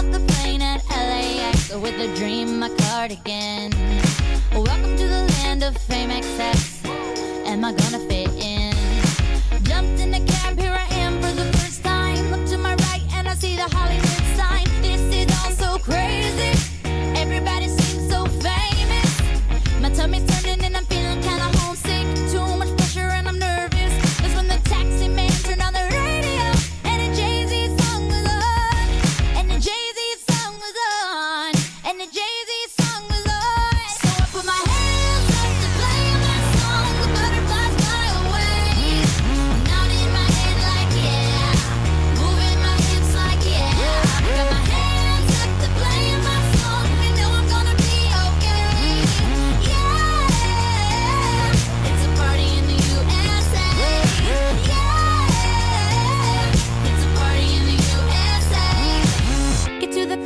off the plane at LAX with a dream, my cardigan. Welcome to the land of fame, excess. Am I gonna?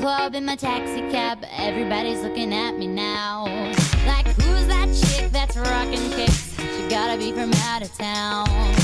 club in my taxi cab. Everybody's looking at me now. Like, who's that chick that's rocking kicks? She gotta be from out of town.